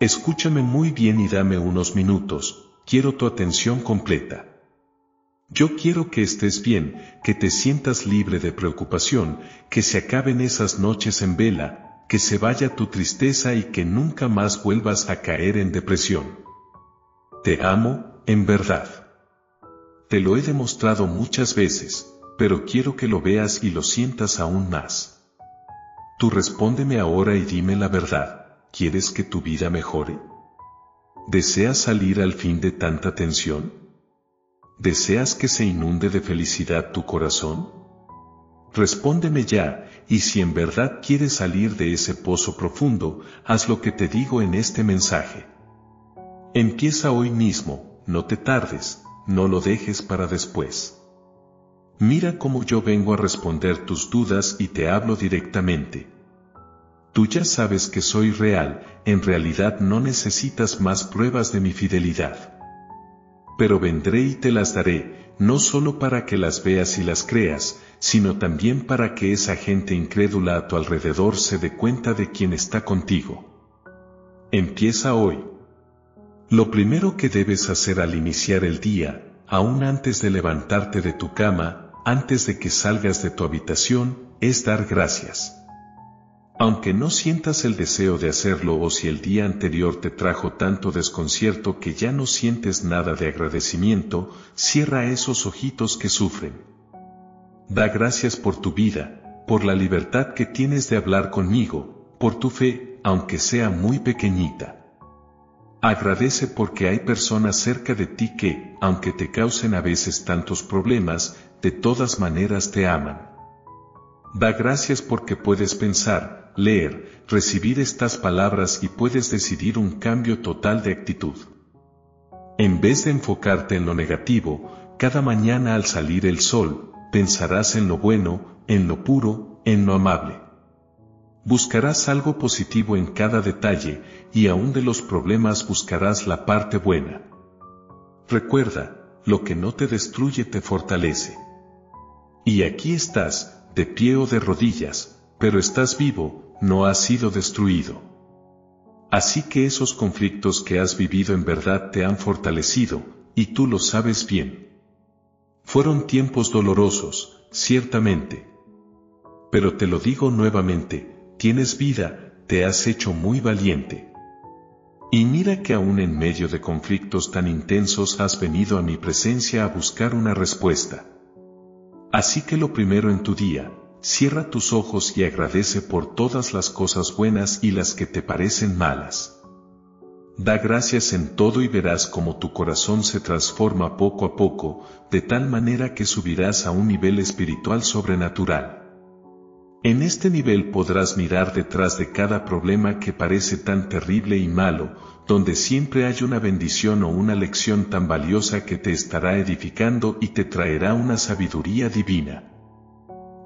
Escúchame muy bien y dame unos minutos, quiero tu atención completa. Yo quiero que estés bien, que te sientas libre de preocupación, que se acaben esas noches en vela, que se vaya tu tristeza y que nunca más vuelvas a caer en depresión. Te amo, en verdad. Te lo he demostrado muchas veces, pero quiero que lo veas y lo sientas aún más. Tú respóndeme ahora y dime la verdad, ¿quieres que tu vida mejore? ¿Deseas salir al fin de tanta tensión? ¿Deseas que se inunde de felicidad tu corazón? Respóndeme ya, y si en verdad quieres salir de ese pozo profundo, haz lo que te digo en este mensaje. Empieza hoy mismo, no te tardes, no lo dejes para después. Mira cómo yo vengo a responder tus dudas y te hablo directamente. Tú ya sabes que soy real, en realidad no necesitas más pruebas de mi fidelidad pero vendré y te las daré, no solo para que las veas y las creas, sino también para que esa gente incrédula a tu alrededor se dé cuenta de quién está contigo. Empieza hoy. Lo primero que debes hacer al iniciar el día, aún antes de levantarte de tu cama, antes de que salgas de tu habitación, es dar gracias. Aunque no sientas el deseo de hacerlo o si el día anterior te trajo tanto desconcierto que ya no sientes nada de agradecimiento, cierra esos ojitos que sufren. Da gracias por tu vida, por la libertad que tienes de hablar conmigo, por tu fe, aunque sea muy pequeñita. Agradece porque hay personas cerca de ti que, aunque te causen a veces tantos problemas, de todas maneras te aman. Da gracias porque puedes pensar, leer, recibir estas palabras y puedes decidir un cambio total de actitud. En vez de enfocarte en lo negativo, cada mañana al salir el sol, pensarás en lo bueno, en lo puro, en lo amable. Buscarás algo positivo en cada detalle, y aún de los problemas buscarás la parte buena. Recuerda, lo que no te destruye te fortalece. Y aquí estás, de pie o de rodillas, pero estás vivo, no has sido destruido. Así que esos conflictos que has vivido en verdad te han fortalecido, y tú lo sabes bien. Fueron tiempos dolorosos, ciertamente. Pero te lo digo nuevamente, tienes vida, te has hecho muy valiente. Y mira que aún en medio de conflictos tan intensos has venido a mi presencia a buscar una respuesta. Así que lo primero en tu día, cierra tus ojos y agradece por todas las cosas buenas y las que te parecen malas. Da gracias en todo y verás cómo tu corazón se transforma poco a poco, de tal manera que subirás a un nivel espiritual sobrenatural. En este nivel podrás mirar detrás de cada problema que parece tan terrible y malo, donde siempre hay una bendición o una lección tan valiosa que te estará edificando y te traerá una sabiduría divina.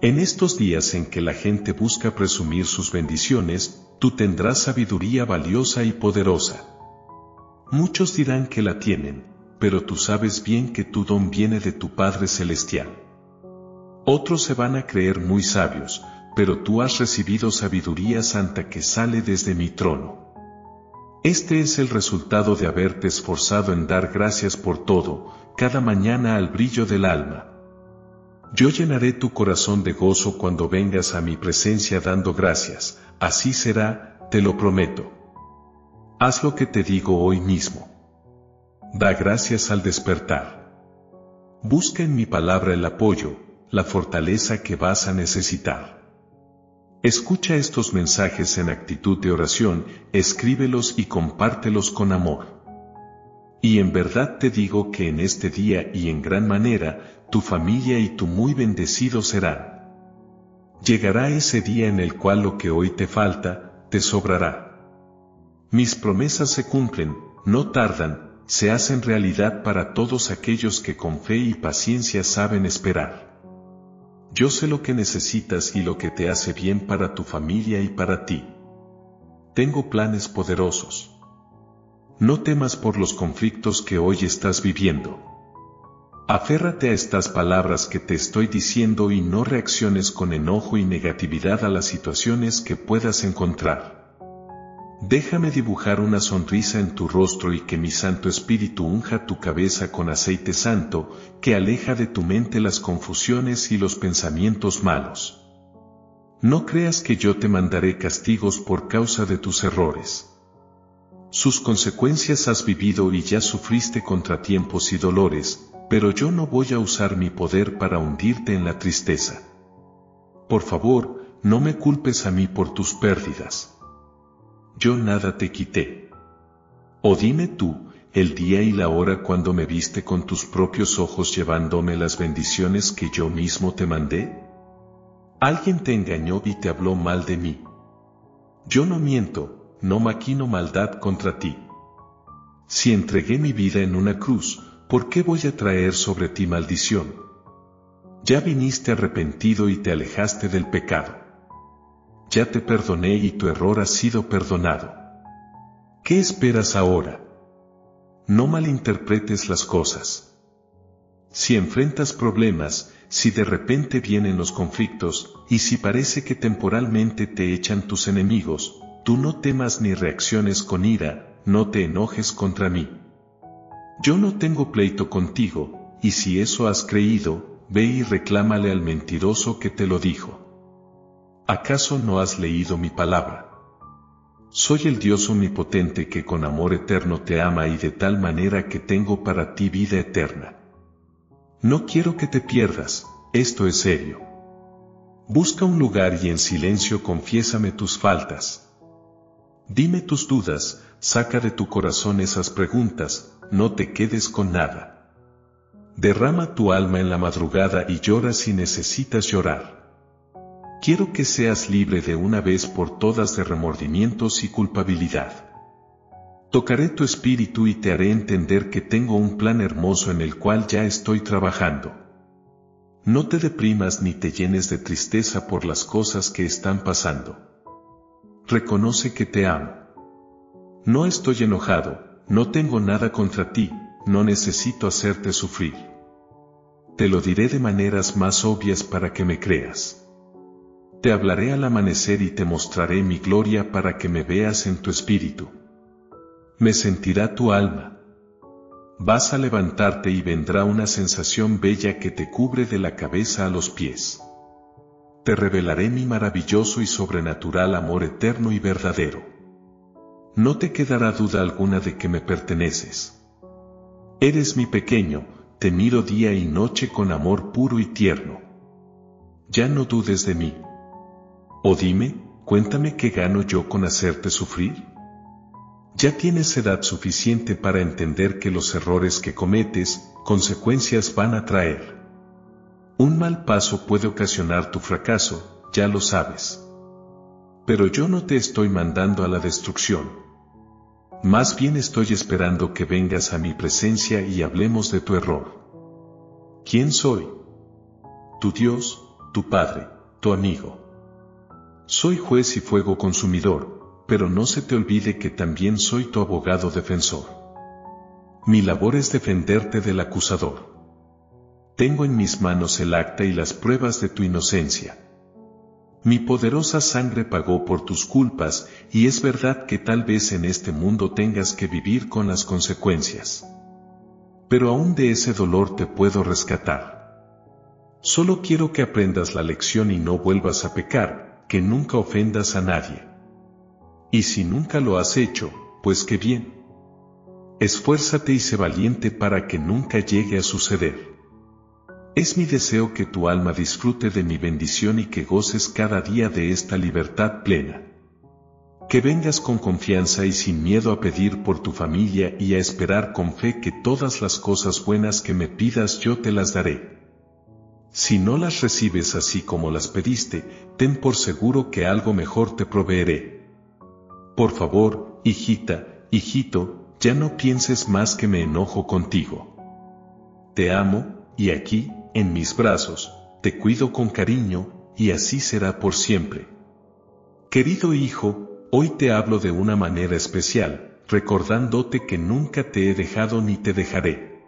En estos días en que la gente busca presumir sus bendiciones, tú tendrás sabiduría valiosa y poderosa. Muchos dirán que la tienen, pero tú sabes bien que tu don viene de tu Padre Celestial. Otros se van a creer muy sabios, pero tú has recibido sabiduría santa que sale desde mi trono. Este es el resultado de haberte esforzado en dar gracias por todo, cada mañana al brillo del alma. Yo llenaré tu corazón de gozo cuando vengas a mi presencia dando gracias, así será, te lo prometo. Haz lo que te digo hoy mismo. Da gracias al despertar. Busca en mi palabra el apoyo, la fortaleza que vas a necesitar. Escucha estos mensajes en actitud de oración, escríbelos y compártelos con amor. Y en verdad te digo que en este día y en gran manera, tu familia y tu muy bendecido serán. Llegará ese día en el cual lo que hoy te falta, te sobrará. Mis promesas se cumplen, no tardan, se hacen realidad para todos aquellos que con fe y paciencia saben esperar. Yo sé lo que necesitas y lo que te hace bien para tu familia y para ti. Tengo planes poderosos. No temas por los conflictos que hoy estás viviendo. Aférrate a estas palabras que te estoy diciendo y no reacciones con enojo y negatividad a las situaciones que puedas encontrar. Déjame dibujar una sonrisa en tu rostro y que mi Santo Espíritu unja tu cabeza con aceite santo, que aleja de tu mente las confusiones y los pensamientos malos. No creas que yo te mandaré castigos por causa de tus errores. Sus consecuencias has vivido y ya sufriste contratiempos y dolores, pero yo no voy a usar mi poder para hundirte en la tristeza. Por favor, no me culpes a mí por tus pérdidas yo nada te quité. O dime tú, el día y la hora cuando me viste con tus propios ojos llevándome las bendiciones que yo mismo te mandé. Alguien te engañó y te habló mal de mí. Yo no miento, no maquino maldad contra ti. Si entregué mi vida en una cruz, ¿por qué voy a traer sobre ti maldición? Ya viniste arrepentido y te alejaste del pecado ya te perdoné y tu error ha sido perdonado. ¿Qué esperas ahora? No malinterpretes las cosas. Si enfrentas problemas, si de repente vienen los conflictos, y si parece que temporalmente te echan tus enemigos, tú no temas ni reacciones con ira, no te enojes contra mí. Yo no tengo pleito contigo, y si eso has creído, ve y reclámale al mentiroso que te lo dijo. ¿Acaso no has leído mi palabra? Soy el Dios omnipotente que con amor eterno te ama y de tal manera que tengo para ti vida eterna. No quiero que te pierdas, esto es serio. Busca un lugar y en silencio confiésame tus faltas. Dime tus dudas, saca de tu corazón esas preguntas, no te quedes con nada. Derrama tu alma en la madrugada y llora si necesitas llorar. Quiero que seas libre de una vez por todas de remordimientos y culpabilidad. Tocaré tu espíritu y te haré entender que tengo un plan hermoso en el cual ya estoy trabajando. No te deprimas ni te llenes de tristeza por las cosas que están pasando. Reconoce que te amo. No estoy enojado, no tengo nada contra ti, no necesito hacerte sufrir. Te lo diré de maneras más obvias para que me creas. Te hablaré al amanecer y te mostraré mi gloria para que me veas en tu espíritu. Me sentirá tu alma. Vas a levantarte y vendrá una sensación bella que te cubre de la cabeza a los pies. Te revelaré mi maravilloso y sobrenatural amor eterno y verdadero. No te quedará duda alguna de que me perteneces. Eres mi pequeño, te miro día y noche con amor puro y tierno. Ya no dudes de mí. O dime, cuéntame qué gano yo con hacerte sufrir. Ya tienes edad suficiente para entender que los errores que cometes, consecuencias van a traer. Un mal paso puede ocasionar tu fracaso, ya lo sabes. Pero yo no te estoy mandando a la destrucción. Más bien estoy esperando que vengas a mi presencia y hablemos de tu error. ¿Quién soy? Tu Dios, tu Padre, tu amigo. Soy juez y fuego consumidor, pero no se te olvide que también soy tu abogado defensor. Mi labor es defenderte del acusador. Tengo en mis manos el acta y las pruebas de tu inocencia. Mi poderosa sangre pagó por tus culpas, y es verdad que tal vez en este mundo tengas que vivir con las consecuencias. Pero aún de ese dolor te puedo rescatar. Solo quiero que aprendas la lección y no vuelvas a pecar, que nunca ofendas a nadie. Y si nunca lo has hecho, pues qué bien. Esfuérzate y sé valiente para que nunca llegue a suceder. Es mi deseo que tu alma disfrute de mi bendición y que goces cada día de esta libertad plena. Que vengas con confianza y sin miedo a pedir por tu familia y a esperar con fe que todas las cosas buenas que me pidas yo te las daré. Si no las recibes así como las pediste, ten por seguro que algo mejor te proveeré. Por favor, hijita, hijito, ya no pienses más que me enojo contigo. Te amo, y aquí, en mis brazos, te cuido con cariño, y así será por siempre. Querido hijo, hoy te hablo de una manera especial, recordándote que nunca te he dejado ni te dejaré.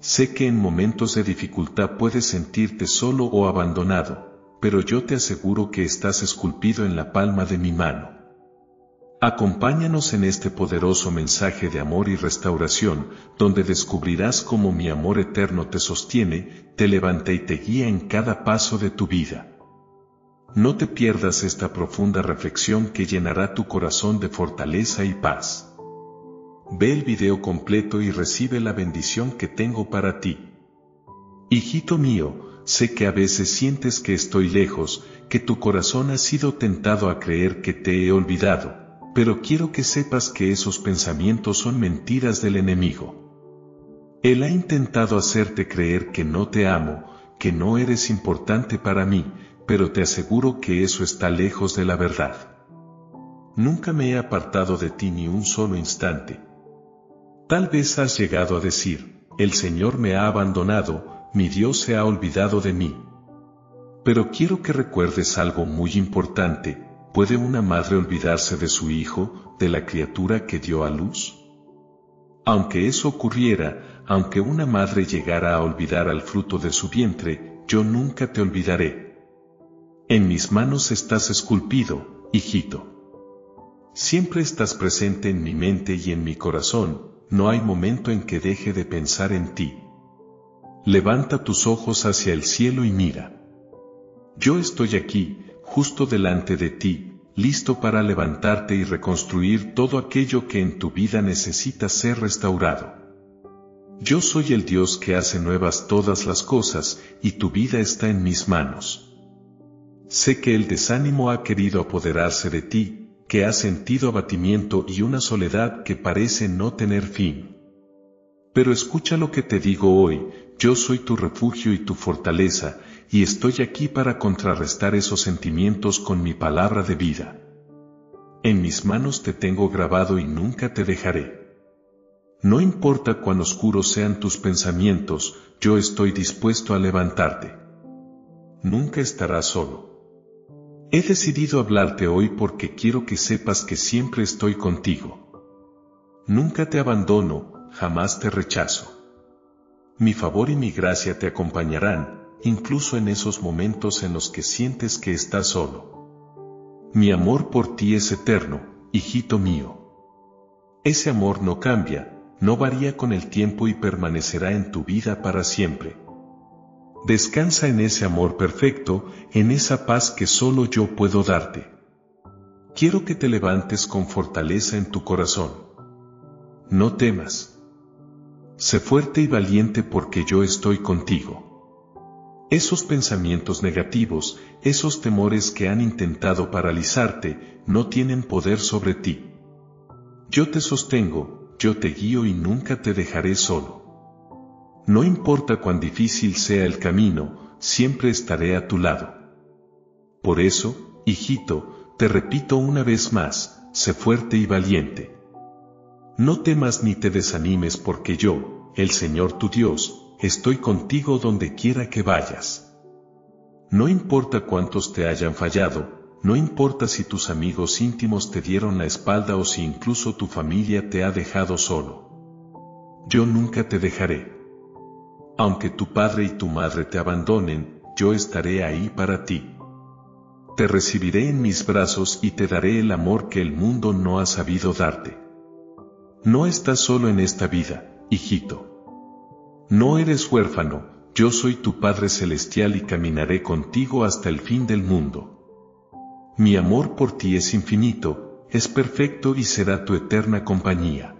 Sé que en momentos de dificultad puedes sentirte solo o abandonado, pero yo te aseguro que estás esculpido en la palma de mi mano. Acompáñanos en este poderoso mensaje de amor y restauración, donde descubrirás cómo mi amor eterno te sostiene, te levanta y te guía en cada paso de tu vida. No te pierdas esta profunda reflexión que llenará tu corazón de fortaleza y paz. Ve el video completo y recibe la bendición que tengo para ti. Hijito mío, sé que a veces sientes que estoy lejos, que tu corazón ha sido tentado a creer que te he olvidado, pero quiero que sepas que esos pensamientos son mentiras del enemigo. Él ha intentado hacerte creer que no te amo, que no eres importante para mí, pero te aseguro que eso está lejos de la verdad. Nunca me he apartado de ti ni un solo instante. Tal vez has llegado a decir, el Señor me ha abandonado, mi Dios se ha olvidado de mí. Pero quiero que recuerdes algo muy importante, ¿puede una madre olvidarse de su hijo, de la criatura que dio a luz? Aunque eso ocurriera, aunque una madre llegara a olvidar al fruto de su vientre, yo nunca te olvidaré. En mis manos estás esculpido, hijito. Siempre estás presente en mi mente y en mi corazón, no hay momento en que deje de pensar en ti. Levanta tus ojos hacia el cielo y mira. Yo estoy aquí, justo delante de ti, listo para levantarte y reconstruir todo aquello que en tu vida necesita ser restaurado. Yo soy el Dios que hace nuevas todas las cosas, y tu vida está en mis manos. Sé que el desánimo ha querido apoderarse de ti, que has sentido abatimiento y una soledad que parece no tener fin. Pero escucha lo que te digo hoy, yo soy tu refugio y tu fortaleza, y estoy aquí para contrarrestar esos sentimientos con mi palabra de vida. En mis manos te tengo grabado y nunca te dejaré. No importa cuán oscuros sean tus pensamientos, yo estoy dispuesto a levantarte. Nunca estarás solo. He decidido hablarte hoy porque quiero que sepas que siempre estoy contigo. Nunca te abandono, jamás te rechazo. Mi favor y mi gracia te acompañarán, incluso en esos momentos en los que sientes que estás solo. Mi amor por ti es eterno, hijito mío. Ese amor no cambia, no varía con el tiempo y permanecerá en tu vida para siempre. Descansa en ese amor perfecto, en esa paz que solo yo puedo darte. Quiero que te levantes con fortaleza en tu corazón. No temas. Sé fuerte y valiente porque yo estoy contigo. Esos pensamientos negativos, esos temores que han intentado paralizarte, no tienen poder sobre ti. Yo te sostengo, yo te guío y nunca te dejaré solo. No importa cuán difícil sea el camino, siempre estaré a tu lado. Por eso, hijito, te repito una vez más, sé fuerte y valiente. No temas ni te desanimes porque yo, el Señor tu Dios, estoy contigo donde quiera que vayas. No importa cuántos te hayan fallado, no importa si tus amigos íntimos te dieron la espalda o si incluso tu familia te ha dejado solo. Yo nunca te dejaré. Aunque tu padre y tu madre te abandonen, yo estaré ahí para ti. Te recibiré en mis brazos y te daré el amor que el mundo no ha sabido darte. No estás solo en esta vida, hijito. No eres huérfano, yo soy tu Padre Celestial y caminaré contigo hasta el fin del mundo. Mi amor por ti es infinito, es perfecto y será tu eterna compañía.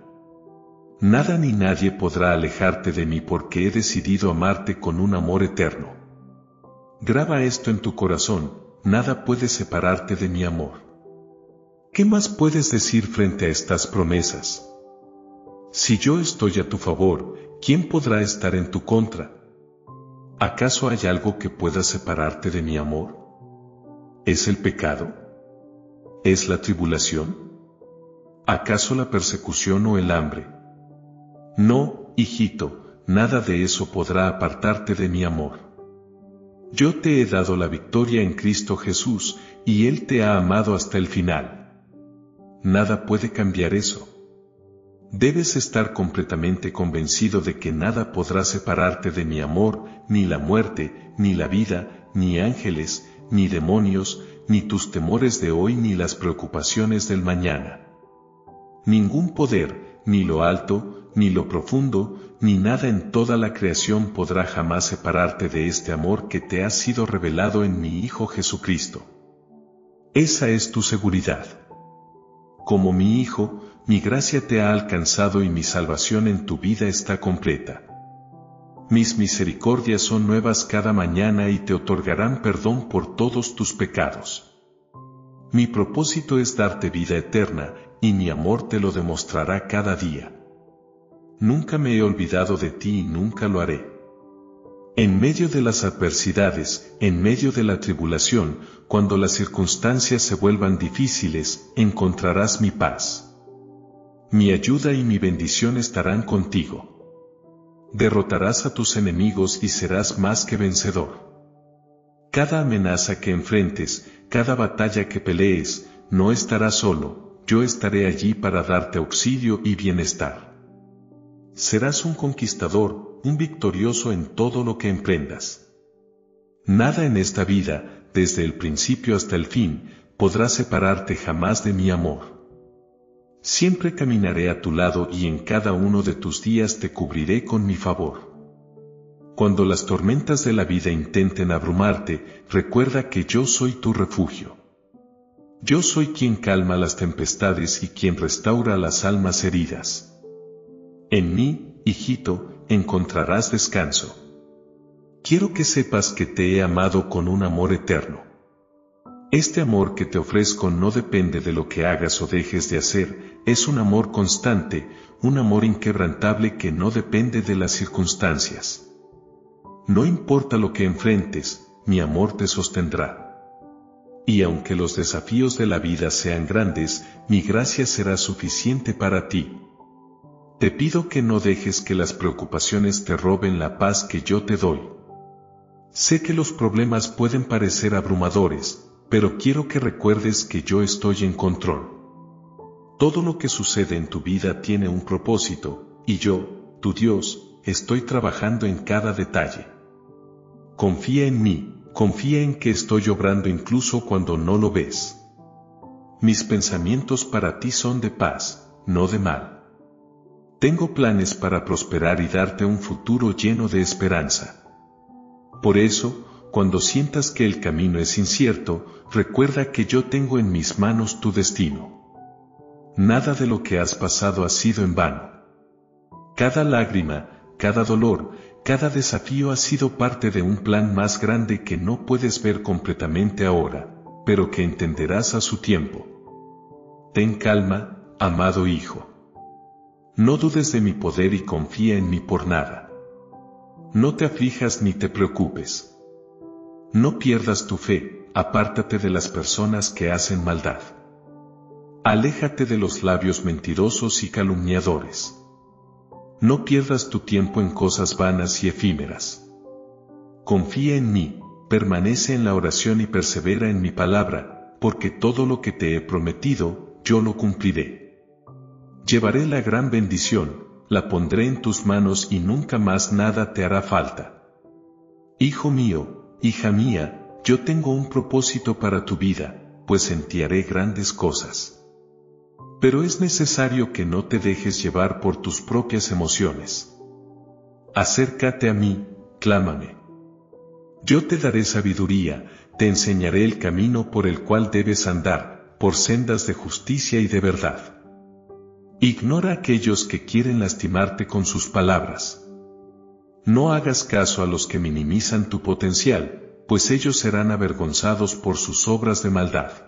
Nada ni nadie podrá alejarte de mí porque he decidido amarte con un amor eterno. Graba esto en tu corazón, nada puede separarte de mi amor. ¿Qué más puedes decir frente a estas promesas? Si yo estoy a tu favor, ¿quién podrá estar en tu contra? ¿Acaso hay algo que pueda separarte de mi amor? ¿Es el pecado? ¿Es la tribulación? ¿Acaso la persecución o el hambre? No, hijito, nada de eso podrá apartarte de mi amor. Yo te he dado la victoria en Cristo Jesús, y Él te ha amado hasta el final. Nada puede cambiar eso. Debes estar completamente convencido de que nada podrá separarte de mi amor, ni la muerte, ni la vida, ni ángeles, ni demonios, ni tus temores de hoy ni las preocupaciones del mañana. ningún poder, ni lo alto, ni lo profundo, ni nada en toda la creación podrá jamás separarte de este amor que te ha sido revelado en mi Hijo Jesucristo. Esa es tu seguridad. Como mi Hijo, mi gracia te ha alcanzado y mi salvación en tu vida está completa. Mis misericordias son nuevas cada mañana y te otorgarán perdón por todos tus pecados. Mi propósito es darte vida eterna, y mi amor te lo demostrará cada día. Nunca me he olvidado de ti y nunca lo haré. En medio de las adversidades, en medio de la tribulación, cuando las circunstancias se vuelvan difíciles, encontrarás mi paz. Mi ayuda y mi bendición estarán contigo. Derrotarás a tus enemigos y serás más que vencedor. Cada amenaza que enfrentes, cada batalla que pelees, no estarás solo, yo estaré allí para darte auxilio y bienestar. Serás un conquistador, un victorioso en todo lo que emprendas. Nada en esta vida, desde el principio hasta el fin, podrá separarte jamás de mi amor. Siempre caminaré a tu lado y en cada uno de tus días te cubriré con mi favor. Cuando las tormentas de la vida intenten abrumarte, recuerda que yo soy tu refugio. Yo soy quien calma las tempestades y quien restaura las almas heridas. En mí, hijito, encontrarás descanso. Quiero que sepas que te he amado con un amor eterno. Este amor que te ofrezco no depende de lo que hagas o dejes de hacer, es un amor constante, un amor inquebrantable que no depende de las circunstancias. No importa lo que enfrentes, mi amor te sostendrá. Y aunque los desafíos de la vida sean grandes, mi gracia será suficiente para ti. Te pido que no dejes que las preocupaciones te roben la paz que yo te doy. Sé que los problemas pueden parecer abrumadores, pero quiero que recuerdes que yo estoy en control. Todo lo que sucede en tu vida tiene un propósito, y yo, tu Dios, estoy trabajando en cada detalle. Confía en mí, confía en que estoy obrando incluso cuando no lo ves. Mis pensamientos para ti son de paz, no de mal. Tengo planes para prosperar y darte un futuro lleno de esperanza. Por eso, cuando sientas que el camino es incierto, recuerda que yo tengo en mis manos tu destino. Nada de lo que has pasado ha sido en vano. Cada lágrima, cada dolor, cada desafío ha sido parte de un plan más grande que no puedes ver completamente ahora, pero que entenderás a su tiempo. Ten calma, amado hijo. No dudes de mi poder y confía en mí por nada. No te aflijas ni te preocupes. No pierdas tu fe, apártate de las personas que hacen maldad. Aléjate de los labios mentirosos y calumniadores. No pierdas tu tiempo en cosas vanas y efímeras. Confía en mí, permanece en la oración y persevera en mi palabra, porque todo lo que te he prometido, yo lo cumpliré. Llevaré la gran bendición, la pondré en tus manos y nunca más nada te hará falta. Hijo mío, hija mía, yo tengo un propósito para tu vida, pues en ti haré grandes cosas. Pero es necesario que no te dejes llevar por tus propias emociones. Acércate a mí, clámame. Yo te daré sabiduría, te enseñaré el camino por el cual debes andar, por sendas de justicia y de verdad. Ignora aquellos que quieren lastimarte con sus palabras. No hagas caso a los que minimizan tu potencial, pues ellos serán avergonzados por sus obras de maldad.